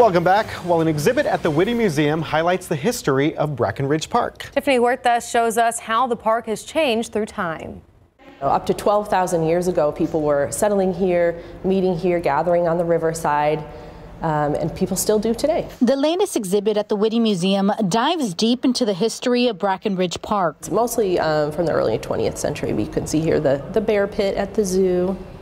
Welcome back. Well, an exhibit at the Witte Museum highlights the history of Brackenridge Park. Tiffany Huertas shows us how the park has changed through time. Up to 12,000 years ago, people were settling here, meeting here, gathering on the riverside. Um, and people still do today. The latest exhibit at the Witte Museum dives deep into the history of Brackenridge Park. It's mostly um, from the early 20th century. We can see here the, the bear pit at the zoo, at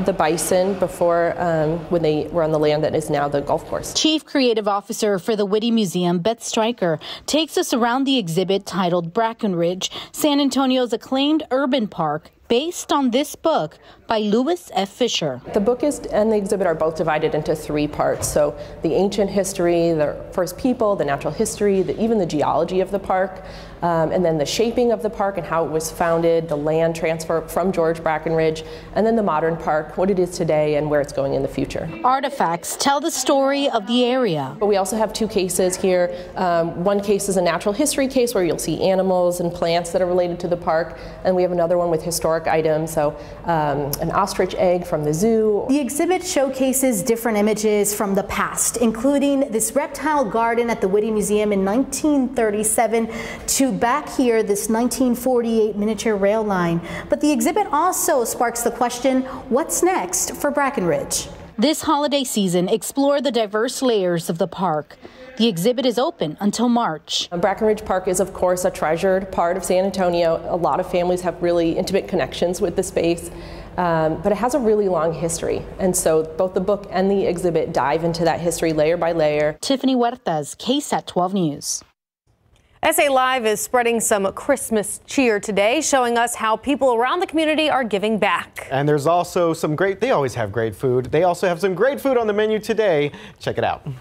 the bison before um, when they were on the land that is now the golf course. Chief Creative Officer for the Witte Museum, Beth Stryker, takes us around the exhibit titled Brackenridge, San Antonio's acclaimed urban park based on this book by Lewis F. Fisher. The book is and the exhibit are both divided into three parts. So the ancient history, the first people, the natural history, the, even the geology of the park, um, and then the shaping of the park and how it was founded, the land transfer from George Brackenridge, and then the modern park, what it is today and where it's going in the future. Artifacts tell the story of the area. But we also have two cases here. Um, one case is a natural history case where you'll see animals and plants that are related to the park, and we have another one with historic items. So um, an ostrich egg from the zoo. The exhibit showcases different images from the past, including this reptile garden at the Witte Museum in 1937 to back here this 1948 miniature rail line. But the exhibit also sparks the question, what's next for Brackenridge? This holiday season, explore the diverse layers of the park. The exhibit is open until March. Brackenridge Park is, of course, a treasured part of San Antonio. A lot of families have really intimate connections with the space. Um, but it has a really long history. And so both the book and the exhibit dive into that history layer by layer. Tiffany Huertas, KSAT 12 News. SA Live is spreading some Christmas cheer today, showing us how people around the community are giving back. And there's also some great, they always have great food. They also have some great food on the menu today. Check it out. You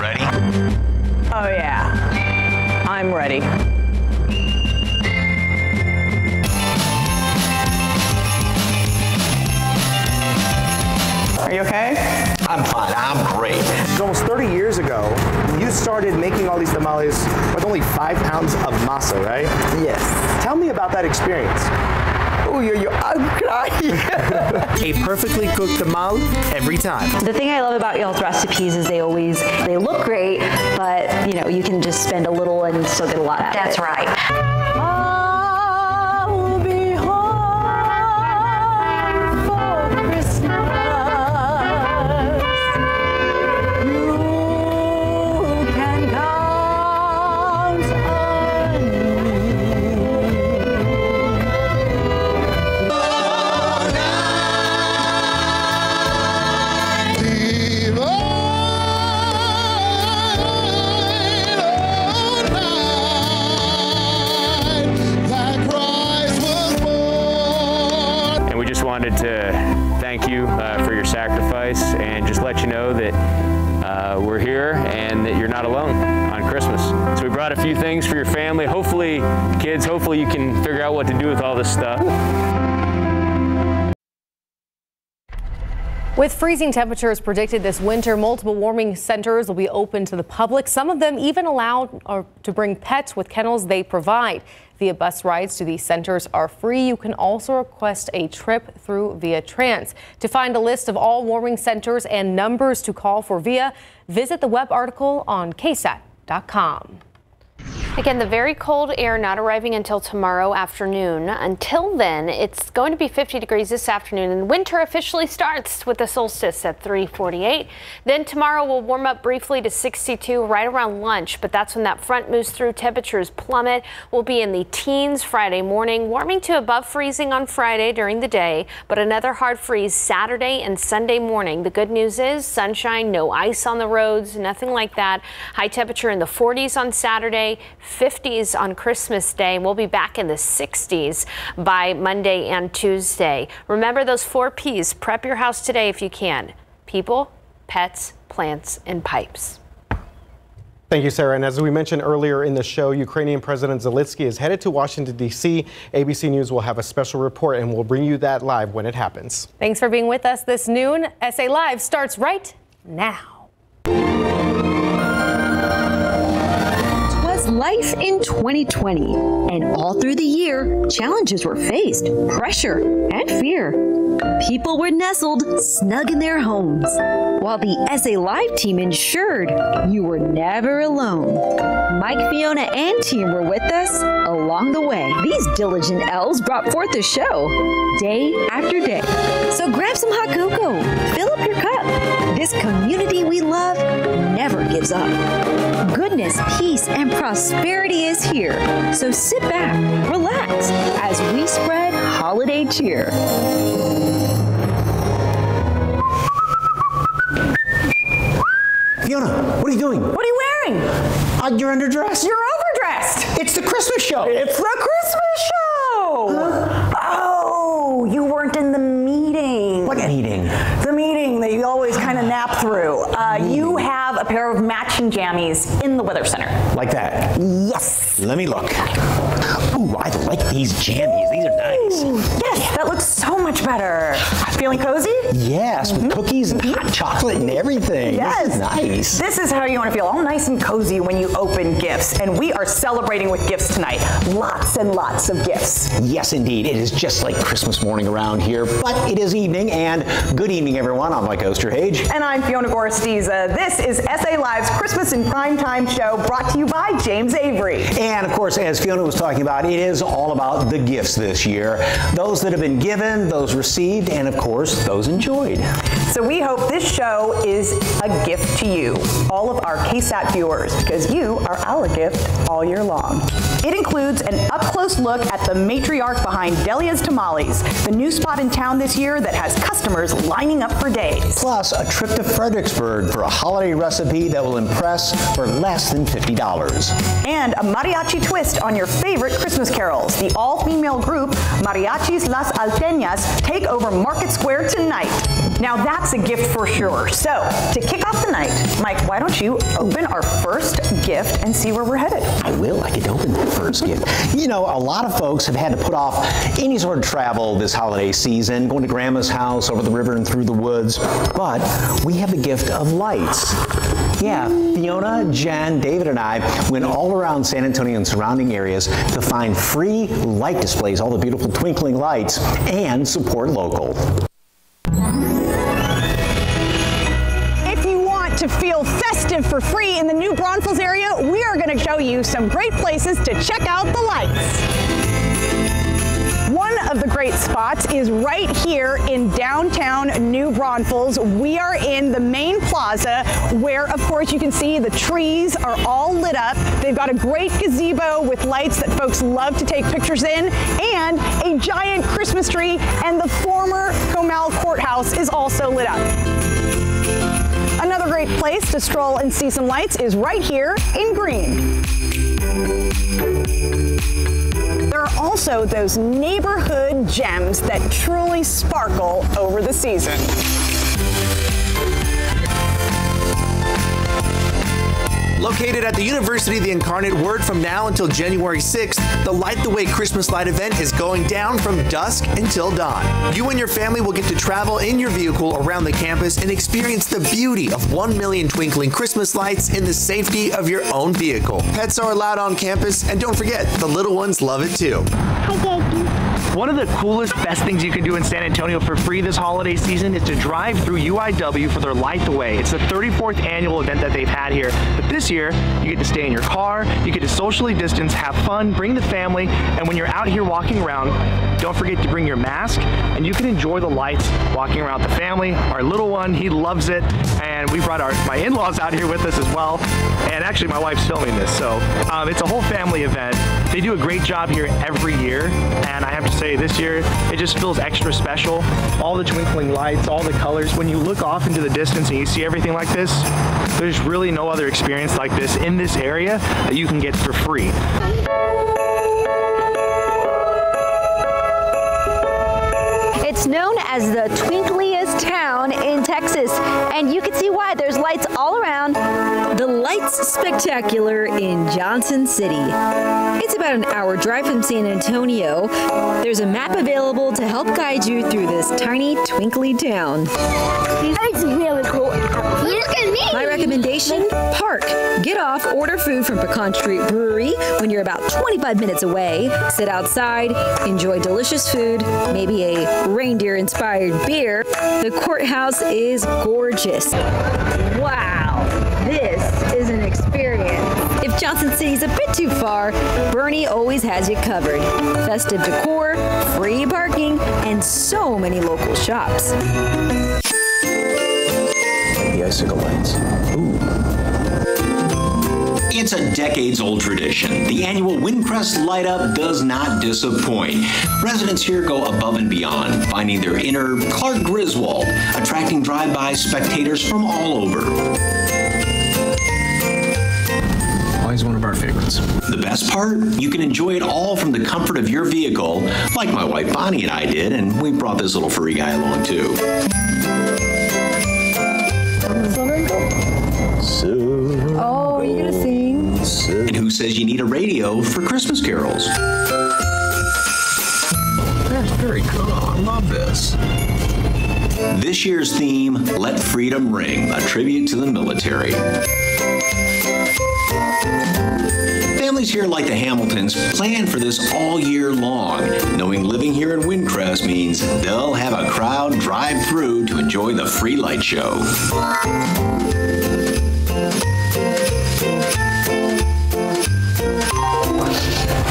ready? Oh, yeah. I'm ready. Are you okay? I'm fine. I'm great. Almost 30 years ago, you started making all these tamales with only five pounds of masa, right? Yes. Tell me about that experience. Oh, yo, yo, I'm crying. A perfectly cooked tamal every time. The thing I love about y'all's recipes is they always they look great, but you know you can just spend a little and still get a lot out That's of it. right. Not alone on Christmas. So we brought a few things for your family. Hopefully, kids, hopefully you can figure out what to do with all this stuff. With freezing temperatures predicted this winter, multiple warming centers will be open to the public. Some of them even allowed uh, to bring pets with kennels they provide. Via bus rides to these centers are free. You can also request a trip through Via Trans. To find a list of all warming centers and numbers to call for Via, visit the web article on ksat.com. Again, the very cold air not arriving until tomorrow afternoon. Until then, it's going to be 50 degrees this afternoon, and winter officially starts with the solstice at 348. Then tomorrow will warm up briefly to 62 right around lunch, but that's when that front moves through. Temperatures plummet. We'll be in the teens Friday morning, warming to above freezing on Friday during the day, but another hard freeze Saturday and Sunday morning. The good news is sunshine, no ice on the roads, nothing like that. High temperature in the 40s on Saturday. 50s on Christmas Day. and We'll be back in the 60s by Monday and Tuesday. Remember those four P's. Prep your house today if you can. People, pets, plants, and pipes. Thank you, Sarah. And as we mentioned earlier in the show, Ukrainian President Zelensky is headed to Washington, D.C. ABC News will have a special report and we'll bring you that live when it happens. Thanks for being with us this noon. SA Live starts right now. Life in 2020. And all through the year, challenges were faced, pressure, and fear. People were nestled snug in their homes, while the SA Live team ensured you were never alone. Mike, Fiona, and team were with us along the way. These diligent elves brought forth the show day after day. So grab some hot cocoa, fill up your cup. This community we love never gives up. Goodness, peace, and prosperity is here. So sit back, relax, as we spread holiday cheer. Fiona, what are you doing? What are you wearing? Uh, you're underdressed. You're overdressed. It's the Christmas show. It's the Christmas show. Oh, you weren't in the meeting. What meeting? The meeting that you always kind of nap through. Uh, you have a pair of matching jammies in the Weather Center. Like that? Yes. Let me look. Ooh, I like these jammies. These are nice. Yes, that looks so much better. Feeling cozy? Yes, with mm-hmm. cookies and hot mm-hmm. chocolate and everything. Yes. This is nice. This is how you want to feel all nice and cozy when you open gifts. And we are celebrating with gifts tonight. Lots and lots of gifts. Yes, indeed. It is just like Christmas morning around here, but it is evening. And good evening, everyone. I'm Mike Osterhage. And I'm Fiona Gorostiza. This is SA Live's Christmas in Primetime show brought to you by James Avery. And of course, as Fiona was talking about, it is all about the gifts this year. Those that have been given, those received, and of course, those enjoyed. So we hope this show is a gift to you, all of our KSAT viewers, because you are our gift all year long. It includes an up-close look at the matriarch behind Delia's Tamales, the new spot in town this year that has customers lining up for days. Plus, a trip to Fredericksburg for a holiday recipe that will impress for less than $50. And a mariachi twist on your favorite Christmas carols. The all-female group Mariachis Las Alteñas take over Market Square tonight. Now that's a gift for sure. So, to kick off the night, Mike, why don't you open our first gift and see where we're headed? I will. I could open the first gift. You know, a lot of folks have had to put off any sort of travel this holiday season, going to grandma's house, over the river and through the woods. But we have the gift of lights. Yeah, Fiona, Jen, David, and I went all around San Antonio and surrounding areas to find free light displays, all the beautiful twinkling lights, and support local. Free in the New Braunfels area, we are going to show you some great places to check out the lights. One of the great spots is right here in downtown New Braunfels. We are in the main plaza where, of course, you can see the trees are all lit up. They've got a great gazebo with lights that folks love to take pictures in and a giant Christmas tree and the former Comal Courthouse is also lit up. Great place to stroll and see some lights is right here in Gruene. There are also those neighborhood gems that truly sparkle over the season. Located at the University of the Incarnate Word from now until January 6th, the Light the Way Christmas Light event is going down from dusk until dawn. You and your family will get to travel in your vehicle around the campus and experience the beauty of 1 million twinkling Christmas lights in the safety of your own vehicle. Pets are allowed on campus, and don't forget, the little ones love it too. One of the coolest, best things you can do in San Antonio for free this holiday season is to drive through UIW for their Light the Way. It's the 34th annual event that they've had here. But this year, you get to stay in your car, you get to socially distance, have fun, bring the family, and when you're out here walking around, don't forget to bring your mask and you can enjoy the lights walking around the family. Our little one, he loves it, and we brought our my in-laws out here with us as well. And actually, my wife's filming this, so um, it's a whole family event. They do a great job here every year, and I have to say, this year it just feels extra special. All the twinkling lights, all the colors. When you look off into the distance and you see everything like this, there's really no other experience like this in this area that you can get for free. It's known as the twinkliest town in Texas, and you can see why. There's lights all around. The light It's spectacular in Johnson City. It's about an hour drive from San Antonio. There's a map available to help guide you through this tiny, twinkly town. It's really cool. Look at me. My recommendation park. Get off, order food from Pecan Street Brewery when you're about 25 minutes away. Sit outside, enjoy delicious food, maybe a reindeer inspired beer. The courthouse is gorgeous. Wow, this is an experience. If Johnson City's a bit too far, Boerne always has you covered. Festive decor, free parking, and so many local shops. The icicle lights. Ooh. It's a decades old tradition. The annual Windcrest Light Up does not disappoint. Residents here go above and beyond, finding their inner Clark Griswold, attracting drive by spectators from all over. Always one of our favorites. The best part? You can enjoy it all from the comfort of your vehicle, like my wife Bonnie and I did, and we brought this little furry guy along too. Oh, are you're gonna sing? And who says you need a radio for Christmas carols? That's very cool. I love this. This year's theme, Let Freedom Ring, a tribute to the military. Families here like the Hamiltons plan for this all year long, knowing living here in Windcrest means they'll have a crowd drive through to enjoy the free light show.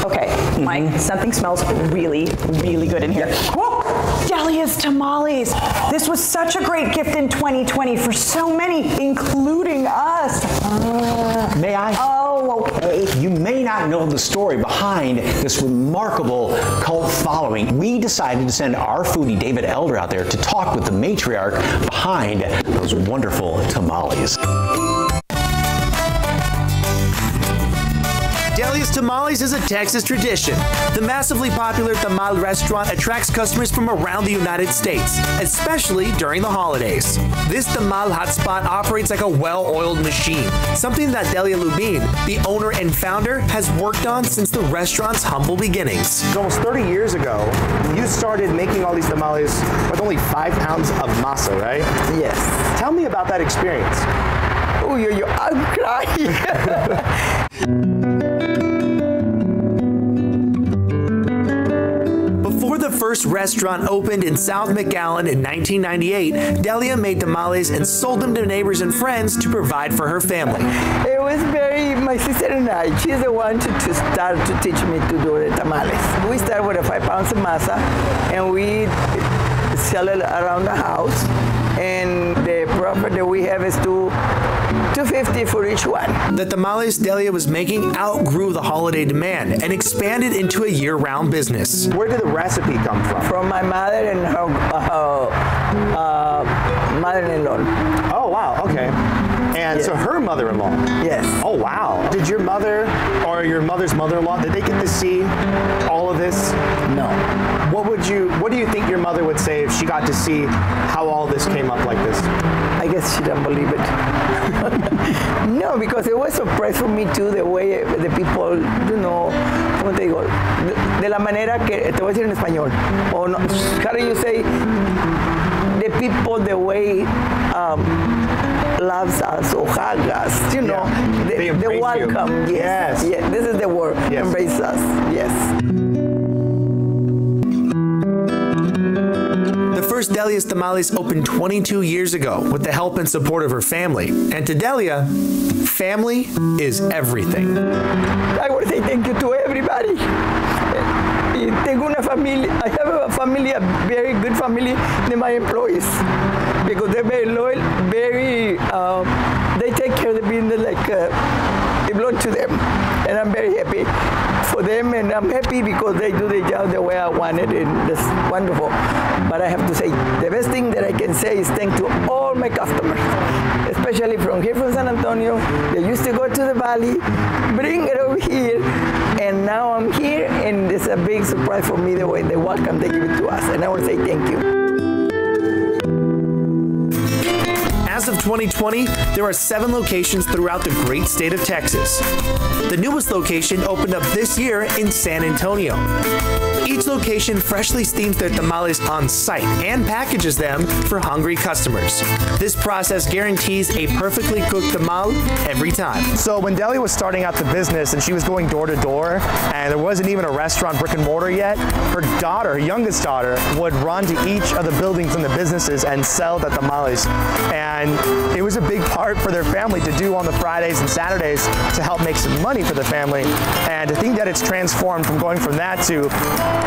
Okay, Mike, mm-hmm. something smells really, really good in here. Whoa! Tamales. This was such a great gift in 2020 for so many, including us. May I? Oh, okay. You may not know the story behind this remarkable cult following. We decided to send our foodie David Elder out there to talk with the matriarch behind those wonderful tamales. Delia's Tamales is a Texas tradition. The massively popular Tamal restaurant attracts customers from around the United States, especially during the holidays. This Tamal hotspot operates like a well-oiled machine, something that Delia Lubin, the owner and founder, has worked on since the restaurant's humble beginnings. Almost 30 years ago, you started making all these tamales with only five pounds of masa, right? Yes. Tell me about that experience. Oh, yo, yo, I'm crying. first restaurant opened in South McAllen in 1998, Delia made tamales and sold them to neighbors and friends to provide for her family. It was very, my sister and I, she's the one to, to start to teach me to do the tamales. We start with a five pounds of masa and we sell it around the house. And the profit that we have is two, 250 for each one. That the tamales Delia was making outgrew the holiday demand and expanded into a year-round business. Where did the recipe come from? From my mother and her, her uh, mother-in-law. Oh, wow, okay. And so her mother-in-law. Yes. Oh wow. Did your mother or your mother's mother-in-law did they get to see all of this? No. What would you what do you think your mother would say if she got to see how all this came up like this? Guess she don't believe it. no, because it was a surprise for me too the way the people, you know, ¿cómo te digo? De, de la manera que te voy a decir en español. O no, how do you say the people the way um, loves us or hug us, you know, They the, the embrace you. welcome. Yes. Yes. Yeah, this is the word. Yes. Embrace us. Yes. The first Delia's Tamales opened 22 years ago with the help and support of her family. And to Delia, family is everything. I want to say thank you to everybody. Tengo una familia, I have a family, a very good family, my employees. Because they're very loyal, very, um, they take care of the business like uh, and I'm happy because they do the job the way I wanted and that's wonderful. But I have to say, the best thing that I can say is thank to all my customers, especially from here from San Antonio. They used to go to the valley, bring it over here, and now I'm here and it's a big surprise for me the way they welcome, they give it to us. And I want to say thank you. As of 2020, there are seven locations throughout the great state of Texas. The newest location opened up this year in San Antonio. Each location freshly steams their tamales on site and packages them for hungry customers. This process guarantees a perfectly cooked tamal every time. So when Delia was starting out the business and she was going door to door and there wasn't even a restaurant brick and mortar yet, her daughter, her youngest daughter, would run to each of the buildings and the businesses and sell the tamales. And it was a big part for their family to do on the Fridays and Saturdays to help make some money for the family. And to think that it's transformed from going from that to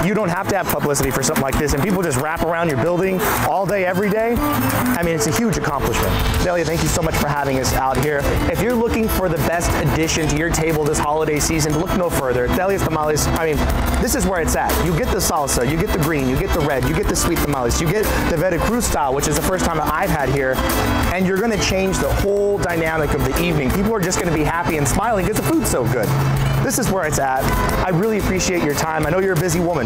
you don't have to have publicity for something like this and people just wrap around your building all day, every day. I mean, it's a huge accomplishment. Delia, thank you so much for having us out here. If you're looking for the best addition to your table this holiday season, look no further. Delia's Tamales, I mean, this is where it's at. You get the salsa, you get the green, you get the red, you get the sweet tamales, you get the Veracruz style, which is the first time that I've had here, and you're gonna change the whole dynamic of the evening. People are just gonna be happy and smiling because the food's so good. This is where it's at. I really appreciate your time. I know you're a busy woman,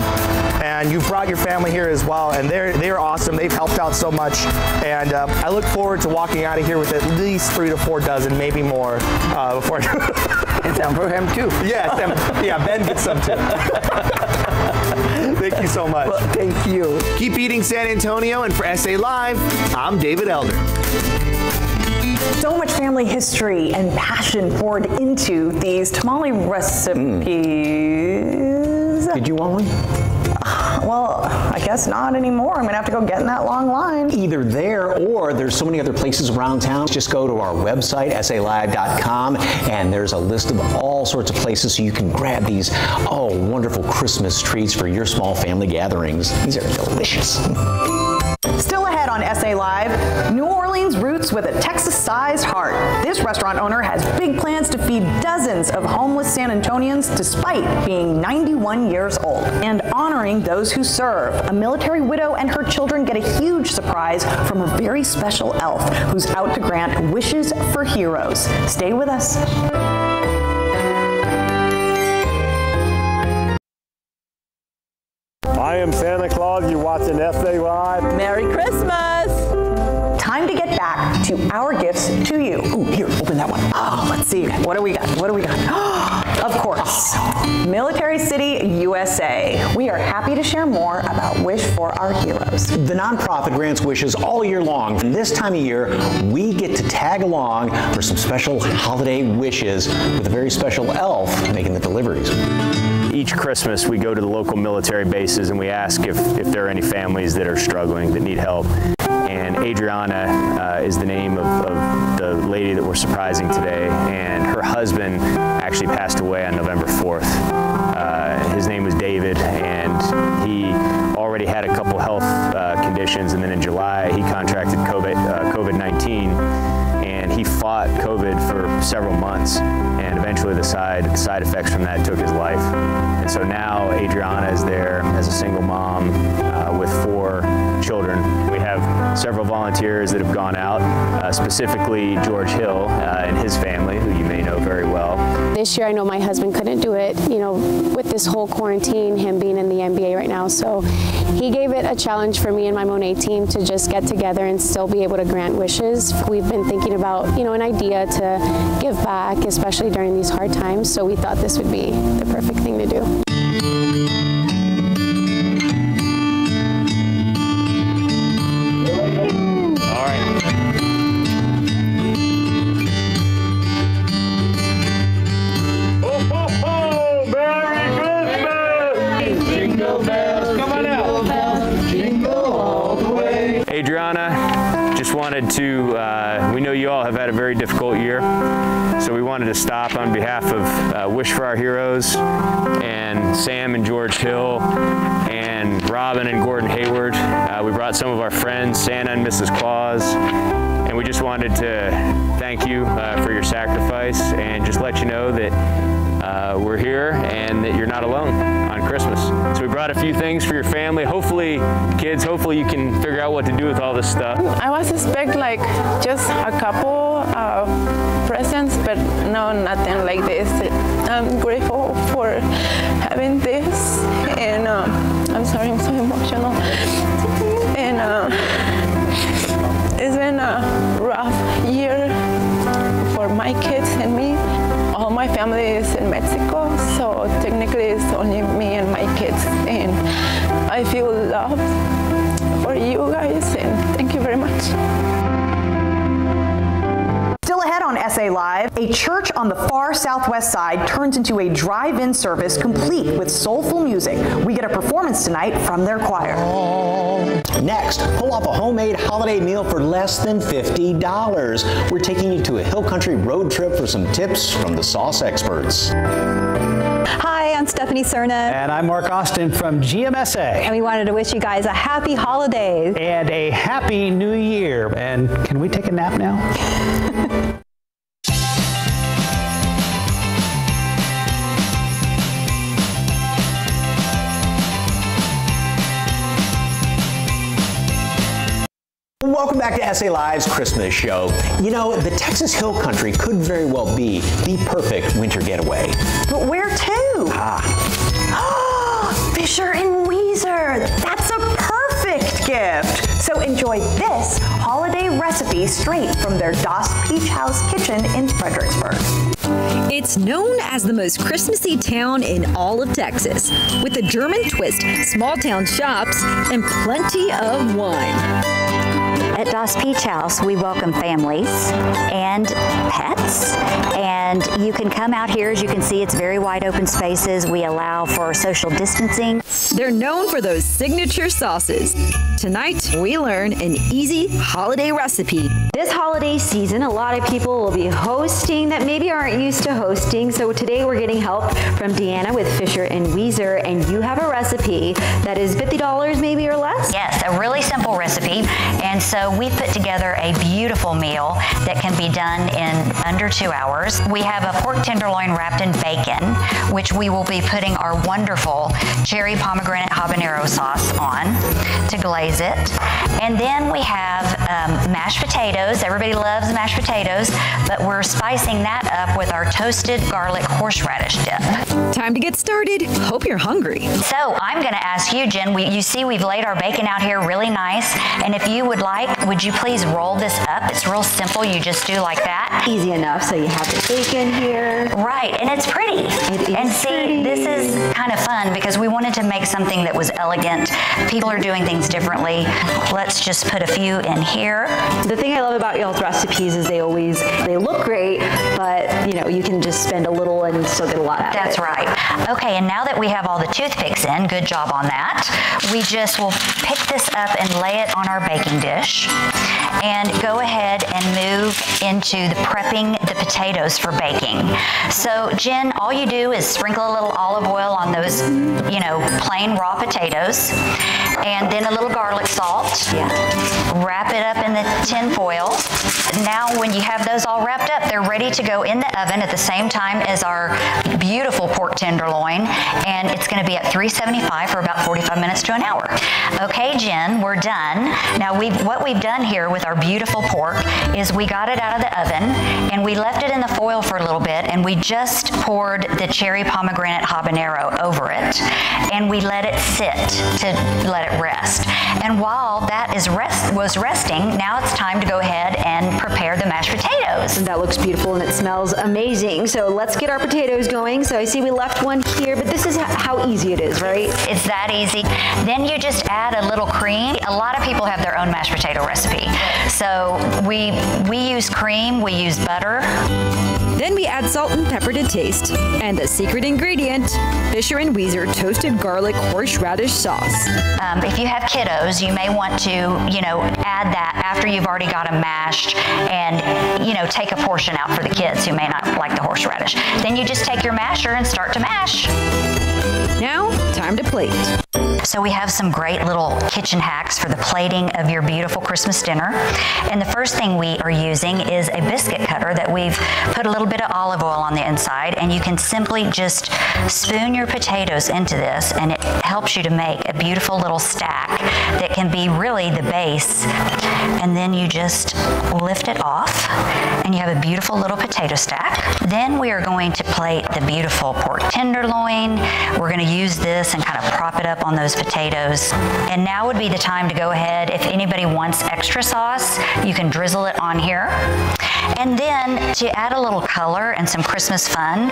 and you've brought your family here as well, and they're they're awesome. They've helped out so much, and uh, I look forward to walking out of here with at least three to four dozen, maybe more, uh, before. and some for him too. Yes, and, yeah, Ben gets some too. Thank you so much. Well, thank you. Keep eating San Antonio, and for SA Live, I'm David Elder. So much family history and passion poured into these tamale recipes. Hmm. Did you want one? Well, I guess not anymore. I'm going to have to go get in that long line. Either there or there's so many other places around town. Just go to our website, salive.com, and there's a list of all sorts of places so you can grab these, oh, wonderful Christmas treats for your small family gatherings. These are delicious. Still ahead on SA Live, New Orleans roots with a Texas-sized heart. This restaurant owner has big plans to feed dozens of homeless San Antonians despite being 91 years old. And honoring those who serve, a military widow and her children get a huge surprise from a very special elf who's out to grant wishes for heroes. Stay with us. I am Santa Claus. You're watching SA Live. Merry Christmas! Time to get back to our gifts to you. Ooh, here, open that one. Oh, let's see. What do we got? What do we got? of course, Military City, USA. We are happy to share more about Wish for Our Heroes. The nonprofit grants wishes all year long. And this time of year, we get to tag along for some special holiday wishes with a very special elf making the deliveries each Christmas we go to the local military bases and we ask if, if there are any families that are struggling, that need help. And Adriana uh, is the name of, of, the lady that we're surprising today. And her husband actually passed away on November 4th. Uh, his name was David, and he already had a couple health uh, conditions. And then in July, he contracted COVID, uh, COVID-19 and he fought COVID for several months, and eventually the side side effects from that took his life. And so now Adriana is there as a single mom uh, with four children. We have several volunteers that have gone out, uh, specifically George Hill uh, and his family, who you may know very well. This year, I know my husband couldn't do it, you know, this whole quarantine, him being in the NBA right now. So he gave it a challenge for me and my Monet team to just get together and still be able to grant wishes. We've been thinking about, you know, an idea to give back, especially during these hard times. So we thought this would be the perfect thing to do. On behalf of uh, Wish for Our Heroes and Sam and George Hill and Robin and Gordon Hayward. Uh, we brought some of our friends, Santa and Mrs. Claus, and we just wanted to thank you uh, for your sacrifice and just let you know that uh, we're here and that you're not alone on Christmas. So we brought a few things for your family. Hopefully, kids, hopefully you can figure out what to do with all this stuff. I was expect like just a couple uh, presents, but no, nothing like this. I'm grateful for having this, and um, I'm sorry, I'm so emotional. And uh, it's been a rough my family is in Mexico, so technically it's only me and my kids. And I feel love for you guys, and thank you very much Still ahead on SA Live, a church on the far southwest side turns into a drive-in service complete with soulful music. We get a performance tonight from their choir. Next, pull off a homemade holiday meal for less than $50. We're taking you to a hill country road trip for some tips from the sauce experts. Hi, I'm Stephanie Cerna. And I'm Mark Austin from GMSA. And we wanted to wish you guys a happy holidays. And a happy new year. And can we take a nap now? Welcome back to SA Live's Christmas show. You know, the Texas Hill Country could very well be the perfect winter getaway. But where to? Ah. Fischer and Wieser. That's a perfect gift. So enjoy this holiday recipe straight from their Das Peach Haus kitchen in Fredericksburg. It's known as the most Christmassy town in all of Texas, with a German twist, small town shops, and plenty of wine. At Das Peach Haus, we welcome families and pets. And you can come out here. As you can see, it's very wide open spaces. We allow for social distancing. They're known for those signature sauces. Tonight, we learn an easy holiday recipe. This holiday season, a lot of people will be hosting that maybe aren't used to hosting. So today we're getting help from Deanna with Fischer and Wieser, and you have a recipe that is $50 maybe or less? Yes, a really simple recipe. And so we put together a beautiful meal that can be done in under two hours. We have a pork tenderloin wrapped in bacon, which we will be putting our wonderful cherry pomegranate habanero sauce on to glaze it. And then we have um, mashed potatoes. Everybody loves mashed potatoes, but we're spicing that up with our toasted garlic horseradish dip. Time to get started. Hope you're hungry. So I'm going to ask you, Jen, we, you see we've laid our bacon out here really nice. And if you would like, would you please roll this up? It's real simple. You just do like that. Easy enough. So you have the bacon here. Right. And it's pretty. It is and see, pretty. this is kind of fun because we wanted to make something that was elegant. People are doing things differently. Let's just put a few in here. The thing I love about y'all's recipes is they always they look great, but you know you can just spend a little and still get a lot out That's right. Okay, and now that we have all the toothpicks in, good job on that. We just will pick this up and lay it on our baking dish and go ahead and move into the prepping the potatoes for baking. So Jen, all you do is sprinkle a little olive oil on those, you know, plain raw potatoes and then a little garlic salt. Yeah. Wrap it up in the tin foil. Now when you have those all wrapped up, they're ready to go in the oven at the same time as our beautiful pork tenderloin and it's going to be at 375 for about 45 minutes to an hour. Okay, Jen, we're done. Now we what we've done here with our beautiful pork is we got it out of the oven and we left it in the foil for a little bit and we just poured the cherry pomegranate habanero over it and we let it sit to let it rest. And while that is rest was resting, now it's time to go ahead and prepare the mashed potatoes. That looks beautiful and it smells amazing. So let's get our potatoes going. So I see we left one here, but this is how easy it is, right? It's that easy. Then you just add a little cream. A lot of people have their own mashed potato recipe. So we we use cream, we use butter. Then we add salt and pepper to taste, and the secret ingredient, Fischer and Wieser toasted garlic horseradish sauce. Um, if you have kiddos, you may want to, you know, add that after you've already got them mashed and, you know, take a portion out for the kids who may not like the horseradish. Then you just take your masher and start to mash. Now, time to plate. So we have some great little kitchen hacks for the plating of your beautiful Christmas dinner. And the first thing we are using is a biscuit cutter that we've put a little bit of olive oil on the inside and you can simply just spoon your potatoes into this and it helps you to make a beautiful little stack that can be really the base. And then you just lift it off and you have a beautiful little potato stack. Then we are going to plate the beautiful pork tenderloin. We're going to use this and kind of prop it up on those potatoes. And now would be the time to go ahead if anybody wants extra sauce, you can drizzle it on here. And then to add a little color and some Christmas fun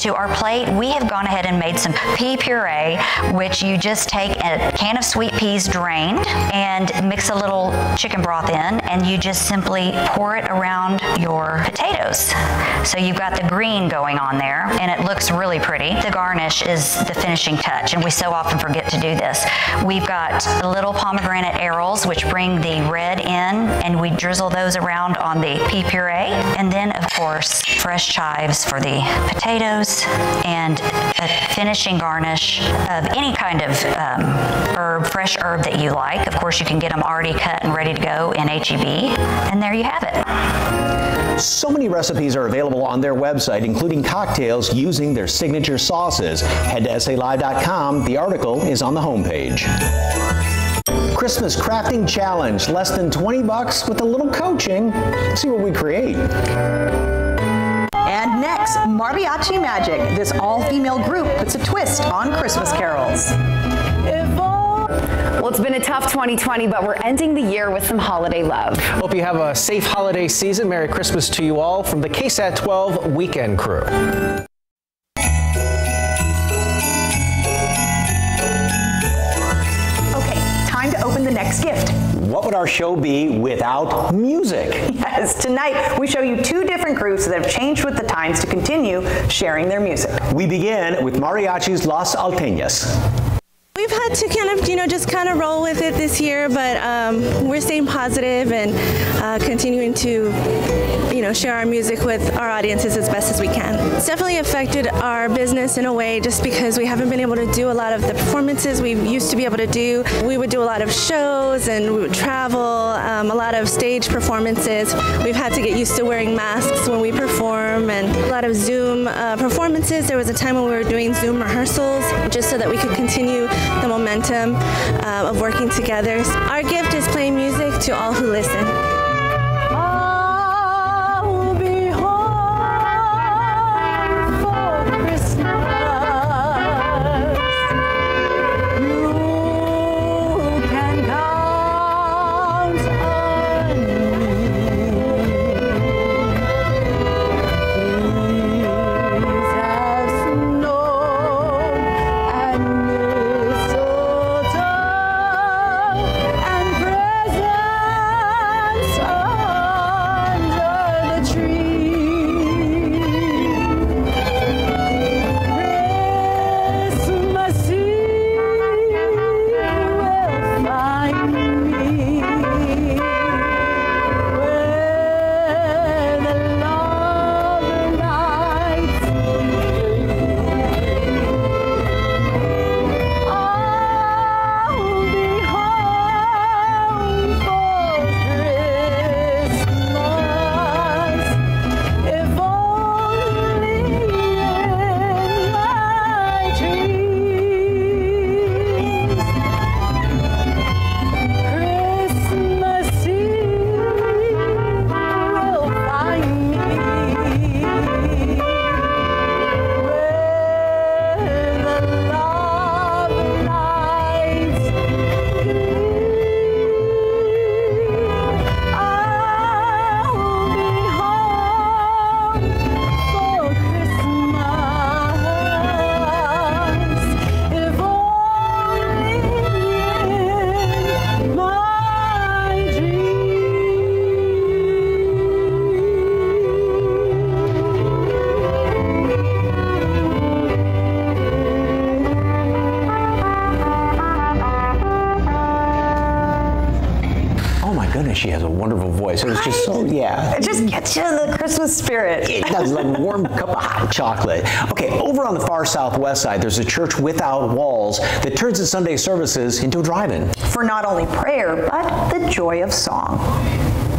to our plate, we have gone ahead and made some pea puree, which you just take a can of sweet peas drained and mix a little chicken broth in, and you just simply pour it around your potatoes. So you've got the green going on there, and it looks really pretty. The garnish is the finishing touch, and we so often forget to do this. We've got little pomegranate arils, which bring the red in, and we drizzle those around on the pea puree. And then, of course, fresh chives for the potatoes and a finishing garnish of any kind of um, herb, fresh herb that you like. Of course, you can get them already cut and ready to go in HEB. And there you have it. So many recipes are available on their website, including cocktails using their signature sauces. Head to salive.com. The article is on the homepage. Christmas Crafting Challenge, less than 20 bucks with a little coaching. See what we create. And next, Mariachi Magic. This all-female group puts a twist on Christmas carols. Well, it's been a tough 2020, but we're ending the year with some holiday love. Hope you have a safe holiday season. Merry Christmas to you all from the KSAT 12 Weekend Crew. Would our show be without music? Yes, tonight we show you two different groups that have changed with the times to continue sharing their music. We begin with Mariachi's Las Alteñas. We've had to kind of, you know, just kind of roll with it this year, but um, we're staying positive and uh, continuing to, you know, share our music with our audiences as best as we can. It's definitely affected our business in a way just because we haven't been able to do a lot of the performances we used to be able to do. We would do a lot of shows and we would travel, um, a lot of stage performances. We've had to get used to wearing masks when we perform and a lot of Zoom uh, performances. There was a time when we were doing Zoom rehearsals just so that we could continue the momentum uh, of working together. Our gift is playing music to all who listen. Chocolate. Okay, over on the far southwest side, there's a church without walls that turns its Sunday services into a drive-in. For not only prayer, but the joy of song.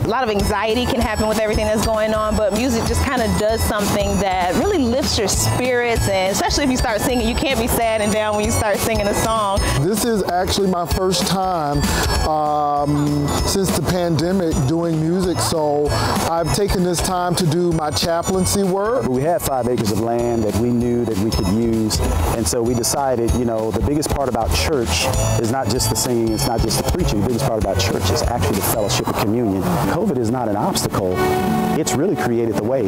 A lot of anxiety can happen with everything that's going on, but music just kind of does something that really lifts your spirits, and especially if you start singing, you can't be sad and down when you start singing a song. This is actually my first time um, since the pandemic doing music, so I've taken this time to do my chaplaincy work. We had five acres of land that we knew that we could use, and so we decided, you know, the biggest part about church is not just the singing, it's not just the preaching. The biggest part about church is actually the fellowship of communion. COVID is not an obstacle. It's really created the way.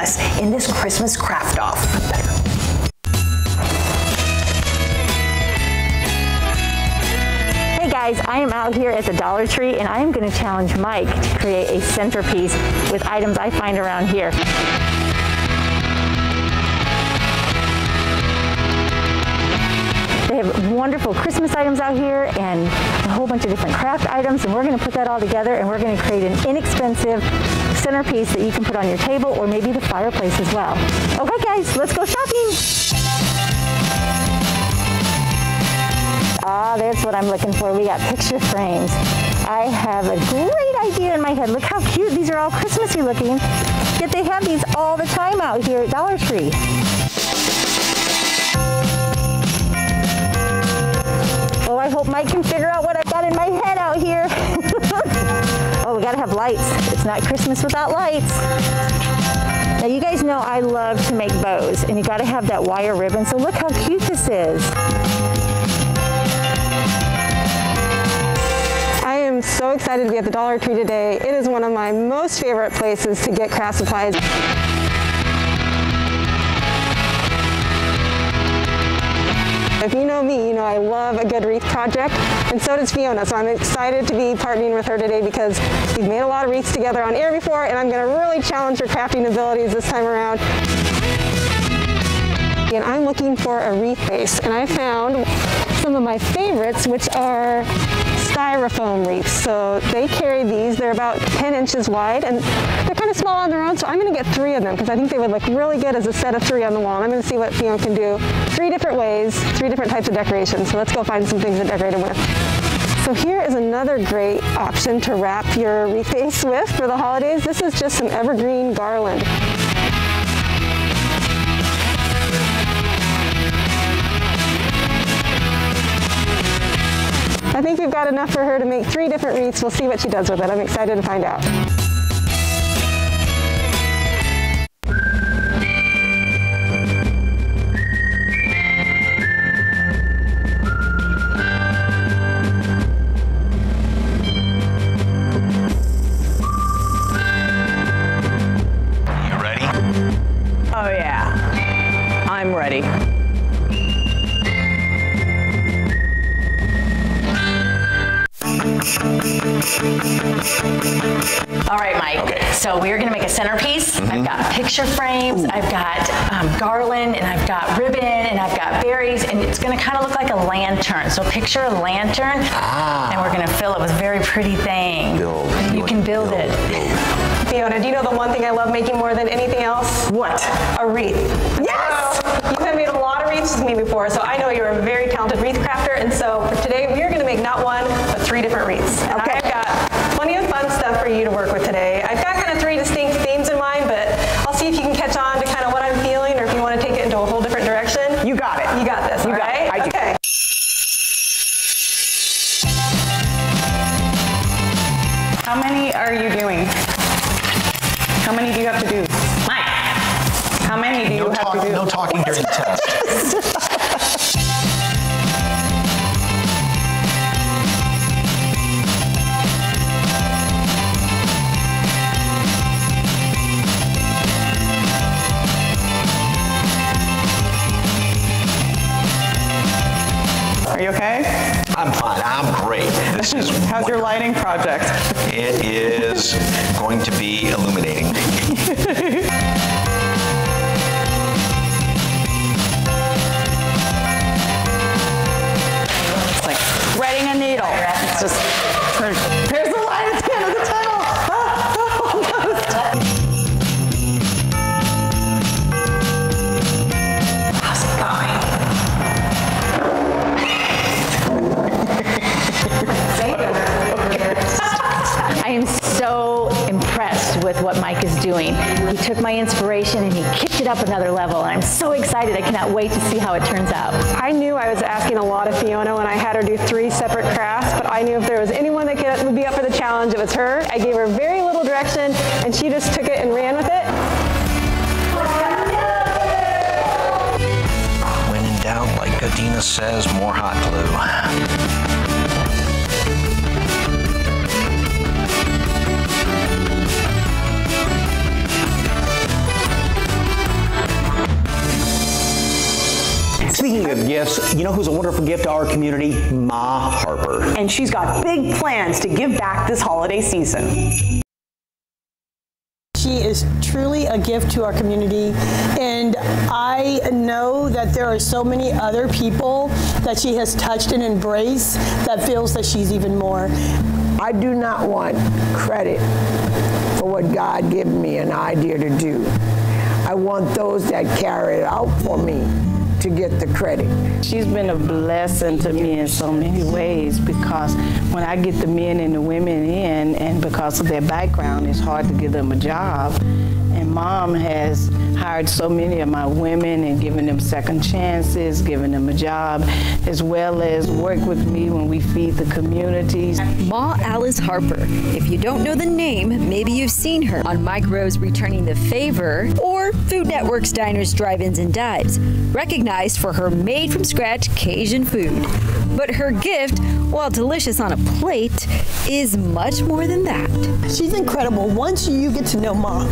Us in this Christmas craft off. Hey guys, I am out here at the Dollar Tree and I am going to challenge Mike to create a centerpiece with items I find around here. They have wonderful Christmas items out here and a whole bunch of different craft items and we're going to put that all together and we're going to create an inexpensive centerpiece that you can put on your table or maybe the fireplace as well. Okay guys, let's go shopping. Ah, that's what I'm looking for. We got picture frames. I have a great idea in my head. Look how cute. These are all Christmassy looking. Yet they have these all the time out here at Dollar Tree. Oh, I hope Mike can figure out what I got in my head out here. we gotta have lights. It's not Christmas without lights. Now you guys know I love to make bows and you gotta have that wire ribbon. So look how cute this is. I am so excited to be at the Dollar Tree today. It is one of my most favorite places to get craft supplies. If you know me, you know I love a good wreath project, and so does Fiona. So I'm excited to be partnering with her today because we've made a lot of wreaths together on air before, and I'm going to really challenge her crafting abilities this time around. And I'm looking for a wreath base, and I found some of my favorites, which are styrofoam wreaths. So they carry these. They're about 10 inches wide, and they're kind of small on their own. So I'm going to get three of them because I think they would look really good as a set of three on the wall. I'm going to see what Fiona can do. Three different ways, three different types of decorations. So let's go find some things to decorate them with. So here is another great option to wrap your wreath base with for the holidays. This is just some evergreen garland. I think we've got enough for her to make three different wreaths. We'll see what she does with it. I'm excited to find out. All right, Mike. So we're gonna make a centerpiece. Mm-hmm. I've got picture frames, I've got um, garland, and I've got ribbon, and I've got berries, and it's gonna kind of look like a lantern. So picture a lantern, and we're gonna fill it with very pretty things. Build. You can build it. Fiona, do you know the one thing I love making more than anything else? What? A wreath. Yes! You have made a lot of wreaths with me before, so I know you're a very talented wreath crafter, and so for today, we are gonna make not one, but three different wreaths. And I've got plenty of fun stuff for you to work with today. I've got kind of three distinct themes in mind, but I'll see if you can catch on to kind of what I'm feeling, or if you want to take it into a whole different direction. You got it. You got this, You got it. right? I do. Okay. How many are you doing? How many do you have to do? Many do you No, have to do? no talking during the test. Are you okay? I'm fine. I'm great. This is How's your lighting project? it is going to be illuminating. Just, here's the light at the end of the tunnel. I am so impressed with what is doing. He took my inspiration and he kicked it up another level. And I'm so excited. I cannot wait to see how it turns out. I knew I was asking a lot of Fiona when I had her do three separate crafts, but I knew if there was anyone that could, would be up for the challenge, it was her. I gave her very little direction, and she just took it and ran with it. When in doubt, like Adina says, more hot glue. Speaking of gifts, you know who's a wonderful gift to our community? Ma Harper. And she's got big plans to give back this holiday season. She is truly a gift to our community, and I know that there are so many other people that she has touched and embraced that feels that she's even more. I do not want credit for what God gave me an idea to do. I want those that carry it out for me to get the credit. She's been a blessing to me in so many ways because when I get the men and the women in, and because of their background, it's hard to give them a job. And mom has hired so many of my women and given them second chances, given them a job, as well as work with me when we feed the communities. Ma Alice Harper. If you don't know the name, maybe you've seen her on Mike Rowe's Returning the Favor or Food Network's Diners, Drive-Ins, and Dives, recognized for her made-from-scratch Cajun food. But her gift, while delicious on a plate, is much more than that. She's incredible. Once you get to know mom,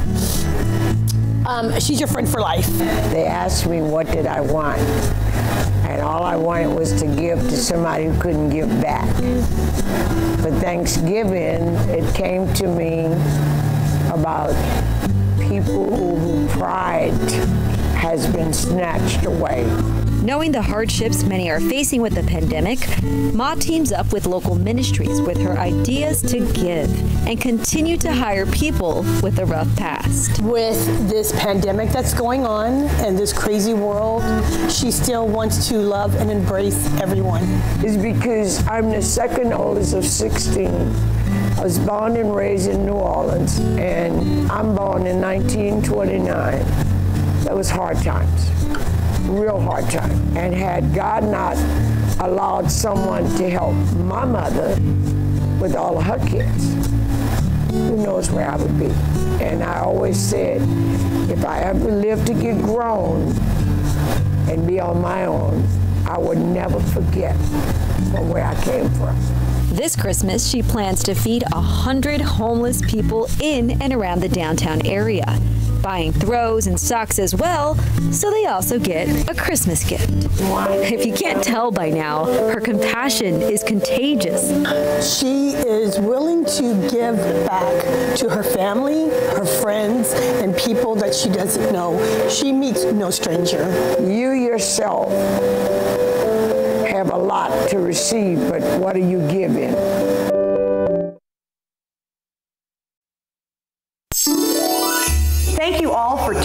um, she's your friend for life. They asked me what did I want, and all I wanted was to give to somebody who couldn't give back. For Thanksgiving, it came to me about people whose pride has been snatched away. Knowing the hardships many are facing with the pandemic, Ma teams up with local ministries with her ideas to give and continue to hire people with a rough past. With this pandemic that's going on and this crazy world, she still wants to love and embrace everyone. Is because I'm the second oldest of 16. I was born and raised in New Orleans, and I'm born in 1929. That was hard times, real hard time. And had God not allowed someone to help my mother with all of her kids, who knows where I would be. And I always said, if I ever live to get grown and be on my own, I would never forget from where I came from. This Christmas, she plans to feed a hundred homeless people in and around the downtown area. Buying throws and socks as well, so they also get a Christmas gift. If you can't tell by now, her compassion is contagious. She is willing to give back to her family, her friends, and people that she doesn't know. She meets no stranger. You yourself have a lot to receive, but what are you giving?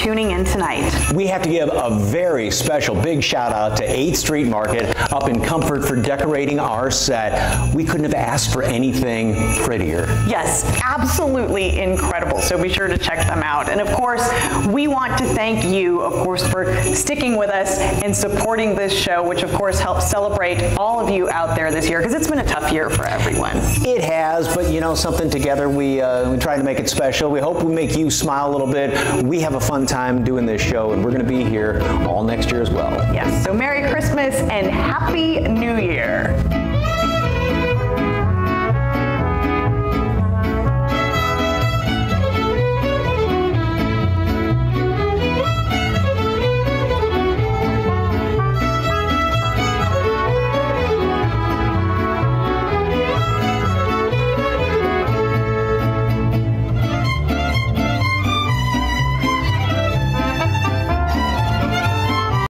Tuning in tonight. We have to give a very special big shout out to 8th Street Market up in Comfort for decorating our set. We couldn't have asked for anything prettier. Yes, absolutely incredible. So be sure to check them out. And of course, we want to thank you, of course, for sticking with us and supporting this show, which of course helps celebrate all of you out there this year because it's been a tough year for everyone. It has, but you know something together we uh, we try to make it special. We hope we make you smile a little bit. We have a fun time doing this show and we're going to be here all next year as well. Yes. So Merry Christmas and Happy New Year.